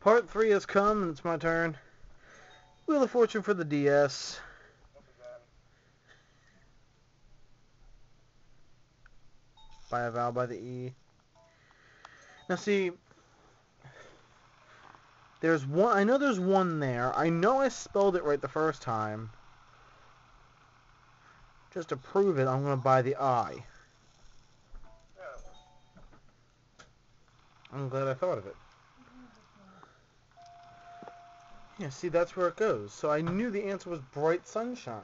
Part 3 has come, and it's my turn. Wheel of Fortune for the DS. Buy a vowel buy the E. Now see, there's one, I know there's one there. I know I spelled it right the first time. Just to prove it, I'm going to buy the I. I'm glad I thought of it. Yeah, see, that's where it goes. So I knew the answer was bright sunshine.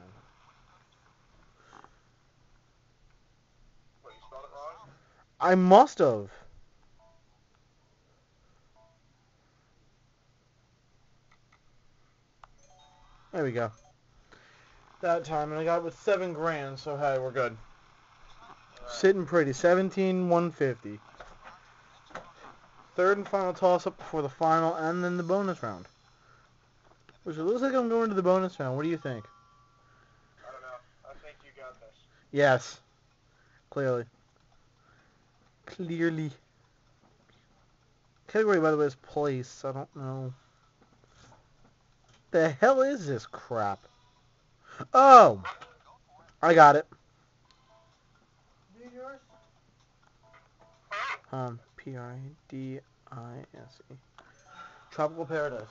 What, you spelled it wrong? I must have. There we go. That time, and I got it with seven grand, so hey, we're good. Alright. Sitting pretty. 17, 150. Third and final toss-up before the final, and then the bonus round. Which it looks like I'm going to the bonus round. What do you think? I don't know. I think you got this. Yes. Clearly. Clearly. Category, by the way, is place. I don't know. The hell is this crap? Oh! I got it. Um, P-I-D-I-S-E. Tropical Paradise.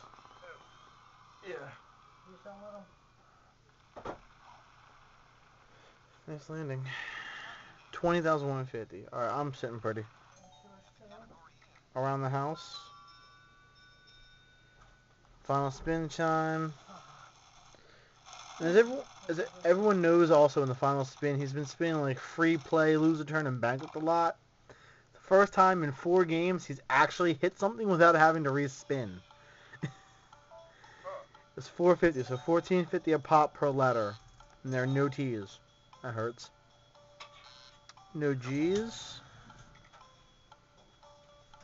Yeah. Nice landing. 20,150. Alright, I'm sitting pretty. Around the house. Final spin chime. And as, everyone, as everyone knows also in the final spin, he's been spinning like free play, lose a turn, and bankrupt a lot. The first time in four games he's actually hit something without having to respin. It's 450, so 1450 a pop per letter. And there are no T's. That hurts. No G's.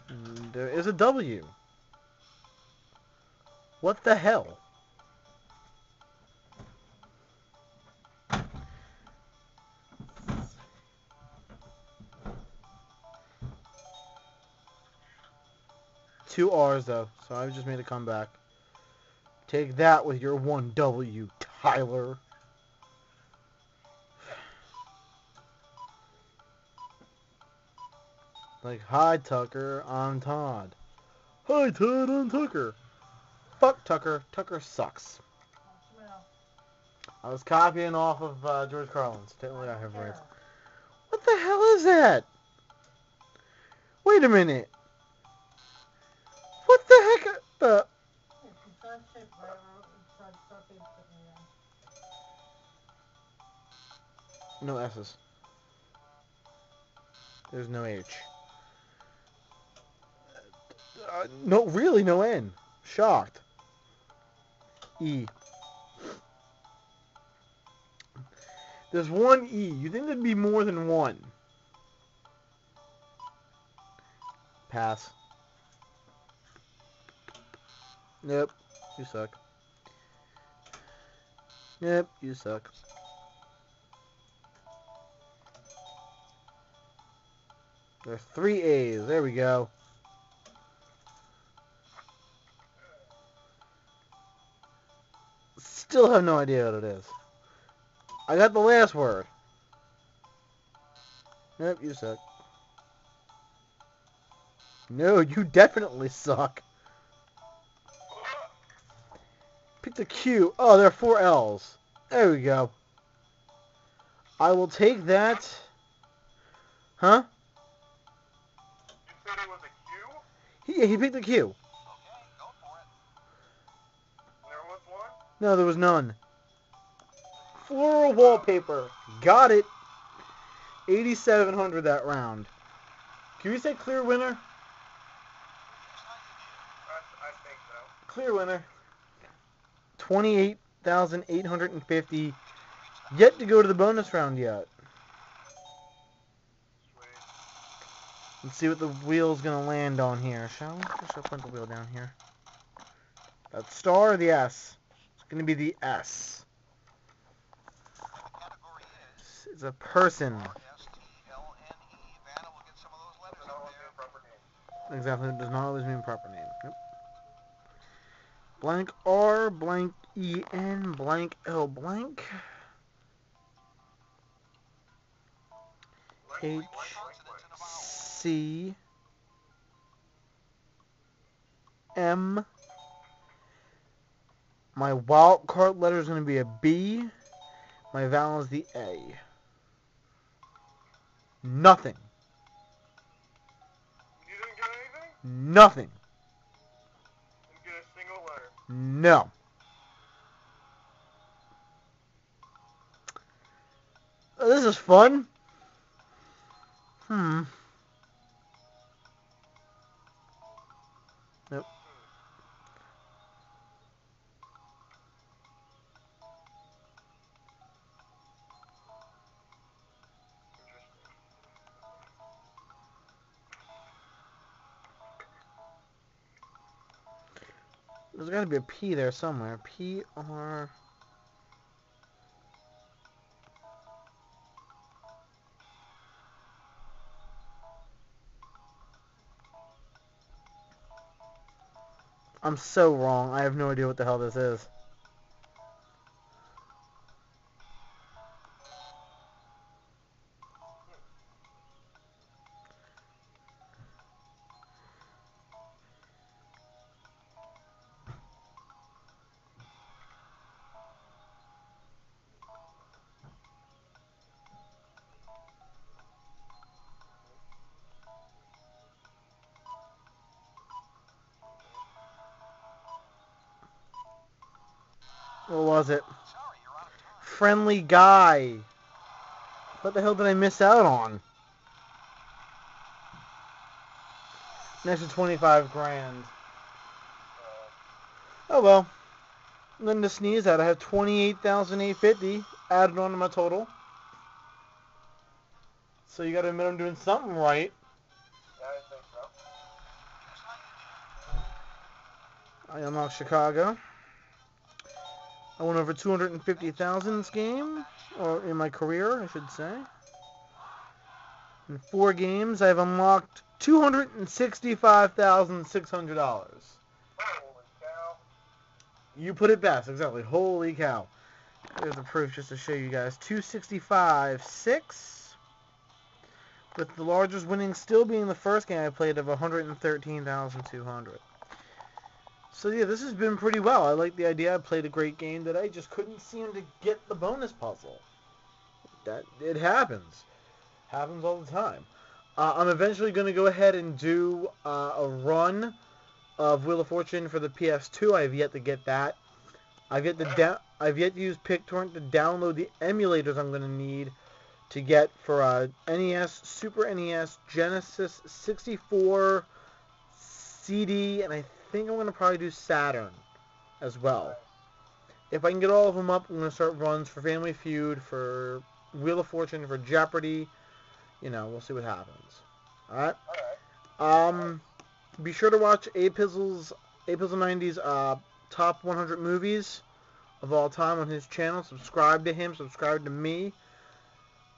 And there is a W. What the hell? Two R's though, so I just made a comeback. Take that with your one W, Tyler. Like, hi Tucker, I'm Todd. Hi Todd, I'm Tucker. Fuck Tucker. Tucker sucks. I was copying off of uh, George Carlin's. Technically, I have rights. What the hell is that? Wait a minute. What the heck? The no S's. There's no H. Uh, no, really, no N. Shocked. E. There's one E. You think there'd be more than one? Pass. Nope. You suck. Yep, you suck. There's three A's. There we go. Still have no idea what it is. I got the last word. Yep, you suck. No, you definitely suck. Pick the Q. Oh, there are four L's. There we go. I will take that. Huh? You said it was a Q? He, he picked the Q. Okay, go for it. There was one? No, there was none. Floral wallpaper. Got it. 8,700 that round. Can we say clear winner? I, I think so. Clear winner. 28,850. Yet to go to the bonus round yet. Let's see what the wheel's gonna land on here, shall we? Let's just put the wheel down here. That star or the S? It's gonna be the S. It's a person. Does not want to be a proper name. Exactly. It does not always mean proper name. Blank R blank E N blank L blank H. C M my wild card letter is going to be a B. My vowel is the A. Nothing. You didn't get anything? Nothing. No. Oh, This is fun. Hmm. Nope. There's got to be a P there somewhere. P R. I'm so wrong. I have no idea what the hell this is. What was it? Friendly guy. What the hell did I miss out on? Next to 25 grand. Oh well. Nothing to sneeze at. I have 28,850 added on to my total. So you gotta admit I'm doing something right. yeah, I think so. I unlocked Chicago. I won over 250,000 this game, or in my career, I should say. In four games, I've unlocked $265,600. Holy cow. You put it best, exactly. Holy cow. There's the proof just to show you guys. 265, 6. With the largest winning still being the first game I played of 113,200. So yeah, this has been pretty well. I like the idea. I played a great game that I just couldn't seem to get the bonus puzzle. That it happens. Happens all the time. Uh, I'm eventually going to go ahead and do uh, a run of Wheel of Fortune for the PS2. I have yet to get that. I've yet to da- I've yet to use BitTorrent to download the emulators I'm going to need to get for uh, NES, Super NES, Genesis, 64, CD, and I think I'm going to probably do Saturn as well. If I can get all of them up, I'm going to start runs for Family Feud, for Wheel of Fortune, for Jeopardy. You know, we'll see what happens. All right. Alright. Um, be sure to watch A Pizzle's A Pizzle 90's uh, top 100 movies of all time on his channel. Subscribe to him. Subscribe to me.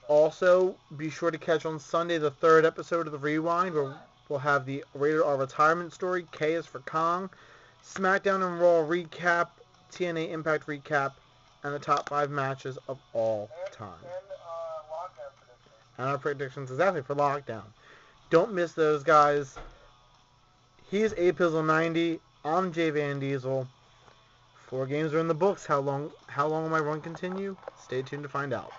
Also, be sure to catch on Sunday the third episode of the Rewind, where we'll have the Rated R retirement story. K is for Kong. SmackDown and Raw recap, TNA Impact recap, and the top five matches of all time and our predictions exactly for lockdown. Don't miss those guys. He's A Pizzle 90. I'm Jay Van Diesel. Four games are in the books. How long? How long will my run continue? Stay tuned to find out.